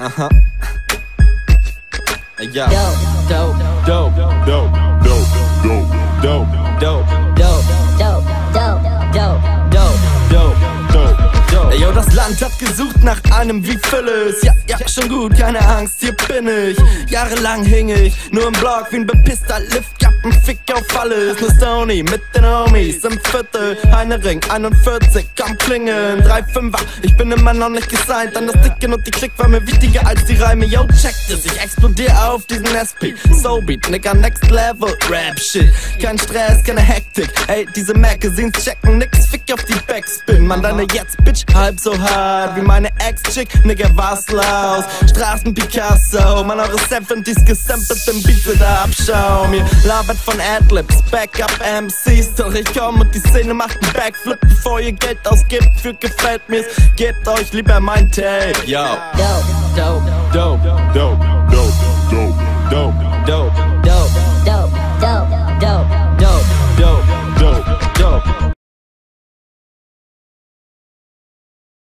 Aha. Ja. Dope, dope, Dope, dope, dope, dope, dope, dope, dope, dope, dope, dope, dope, dope, yo, das Land hat gesucht nach einem wie Phyllis. Ja, ja, schon gut, keine Angst, hier bin ich. Jahrelang hing ich nur im Block wie ein bepisster Liftkappen, Fick auf alles. Nur Stony mit den Homies im Viertel. Heinering 41, komm klingeln. 3 5 ich bin immer noch nicht gesigned. An das Dicken und die Klick war mir wichtiger als die Reime. Yo, check das, ich explodier auf diesen SP. So Beat, Nigga, next level. Rap Shit, kein Stress, keine Hektik. Ey, diese Magazines checken nix, Fick auf die Backspin. Man, deine jetzt, Bitch, halb so hart wie meine Ex-Chick, Nigga, was laus. Straßen Picasso, man, eure 70s gesampelt im Beat wieder abschauen. Mir labert von Adlibs, Backup MCs, doch ich komm und die Szene macht einen Backflip, bevor ihr Geld ausgibt für gefällt mir's. Gebt euch lieber mein Tape, yo. dope, dope, Dope, dope, dope, dope, dope, dope, dope, dope, dope, dope.